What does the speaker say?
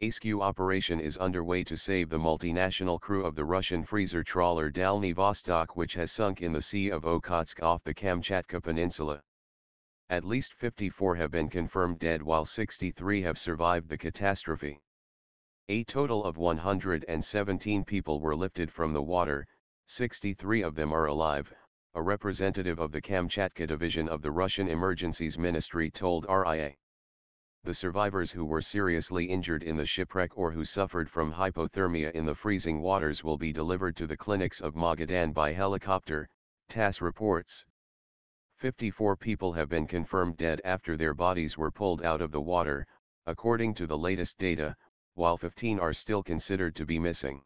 rescue operation is underway to save the multinational crew of the Russian freezer trawler Dalny Vostok which has sunk in the Sea of Okhotsk off the Kamchatka Peninsula. At least 54 have been confirmed dead while 63 have survived the catastrophe. A total of 117 people were lifted from the water, 63 of them are alive, a representative of the Kamchatka division of the Russian Emergencies Ministry told RIA. The survivors who were seriously injured in the shipwreck or who suffered from hypothermia in the freezing waters will be delivered to the clinics of Magadan by helicopter, TASS reports. 54 people have been confirmed dead after their bodies were pulled out of the water, according to the latest data, while 15 are still considered to be missing.